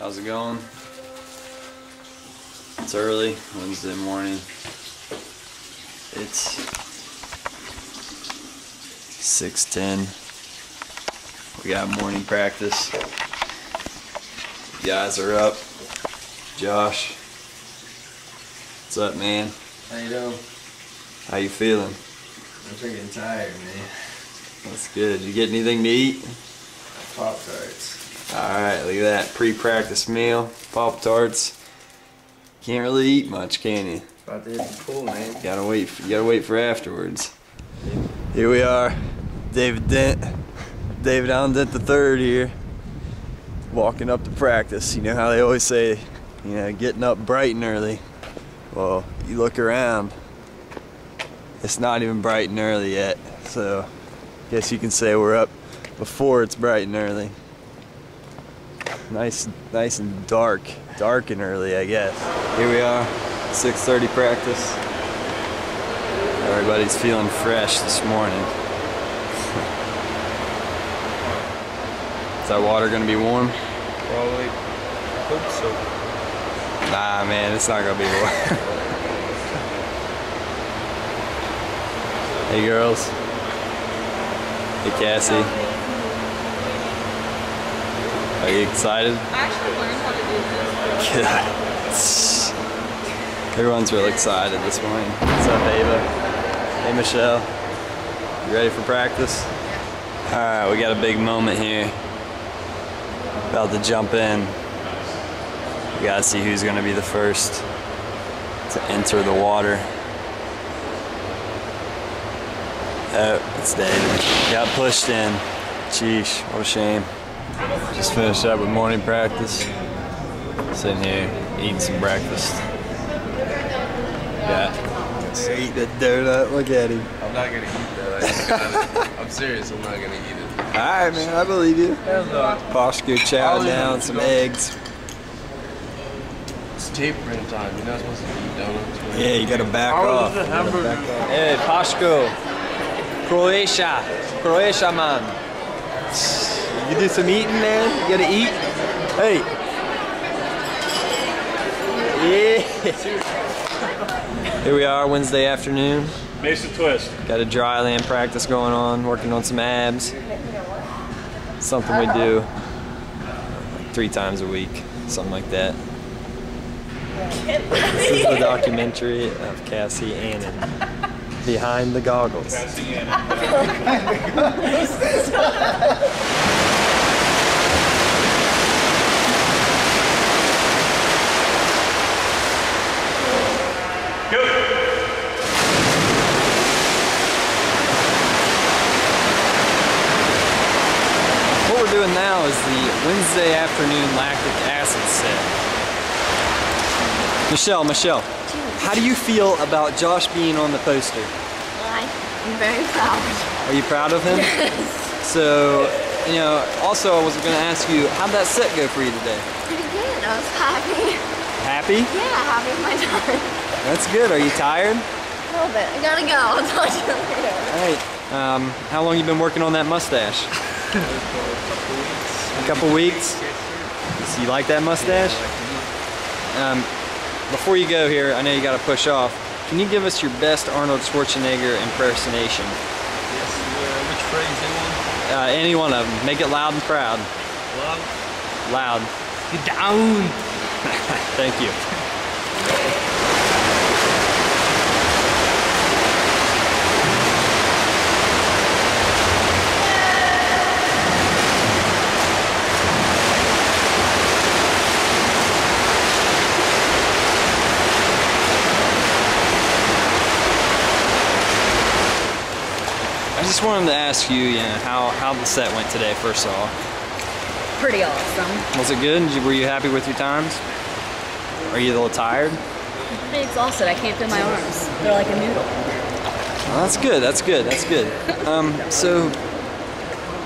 How's it going? It's early, Wednesday morning. It's 6.10. We got morning practice. You guys are up. Josh. What's up, man? How you doing? How you feeling? I'm freaking tired, man. That's good. You get anything to eat? Pop tarts. Alright, look at that pre-practice meal. Pop-Tarts. Can't really eat much, can you? About to hit the pool, man. Gotta wait. For, you gotta wait for afterwards. Here we are, David Dent, David Allen Dent the third here, walking up to practice. You know how they always say, you know, getting up bright and early. Well, you look around, it's not even bright and early yet. So, guess you can say we're up before it's bright and early. Nice, nice and dark, dark and early, I guess. Here we are, 6:30 practice. Everybody's feeling fresh this morning. Is that water gonna be warm? Probably. Hope so. Nah, man, it's not gonna be warm. hey, girls. Hey, Cassie. Are you excited? I actually learned how to do this. Everyone's really excited this morning. What's up, Ava? Hey, Michelle. You ready for practice? All right, we got a big moment here. About to jump in. We gotta see who's gonna be the first to enter the water. Oh, it's David. Got pushed in. Sheesh, what a shame. Just finished up with morning practice. Sitting here eating some breakfast. Yeah. Eat the donut. Look at him. I'm not gonna eat that. I'm serious. I'm not gonna eat it. All right, man. I believe you. Poshko chow down, some eggs. It's tapering time. You're not supposed to eat donuts. Yeah, you gotta back How off. the You gotta hamburger? back off. Hey, Poshko. Croatia. Croatia, man. You did some eating, man. You gotta eat. Hey. Yeah. Here we are, Wednesday afternoon. Mason twist. Got a dry land practice going on, working on some abs. Something we do three times a week, something like that. This is the documentary of Cassie Annan. Behind the goggles. What we're doing now is the Wednesday afternoon lactic acid set. Michelle, Michelle, how do you feel about Josh being on the poster? I'm very proud. Are you proud of him? So, you know, also I was going to ask you, how'd that set go for you today? Pretty good. I was happy. Happy? Yeah, happy with my time. That's good. Are you tired? A little bit. I gotta go. I'll talk to you later. All right. Um, how long you been working on that mustache? Couple weeks. So you like that mustache? Um, before you go here, I know you got to push off. Can you give us your best Arnold Schwarzenegger impersonation? Yes. Uh, which phrase you want? Uh, any one of them. Make it loud and proud. Love. Loud. Get down. Thank you. I just wanted to ask you, you know, how, how the set went today, first of all. Pretty awesome. Was it good? Were you happy with your times? Are you a little tired? I'm pretty exhausted. I can't feel my arms. They're like a noodle. Well, that's good. That's good. That's good. Um, so,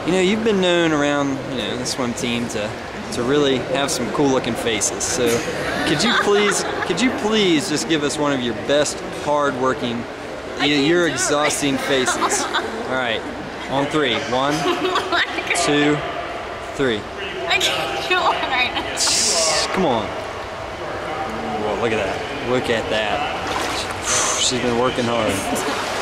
you know, you've been known around, you know, the swim team to to really have some cool looking faces. So, could you please, could you please just give us one of your best hard working, I your can't it exhausting faces? All right, on three. One, my God. two, three. I I can't do one right now. Come on. Whoa, look at that. Look at that. She's been working hard.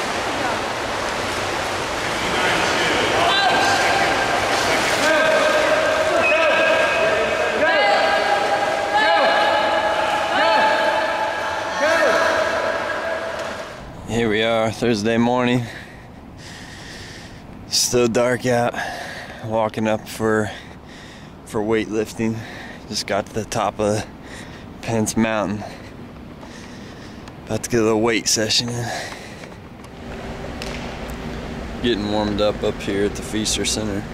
Thursday morning. Still dark out. Walking up for for weightlifting. Just got to the top of Pence Mountain. About to get a little weight session in. Getting warmed up up here at the Feaster Center.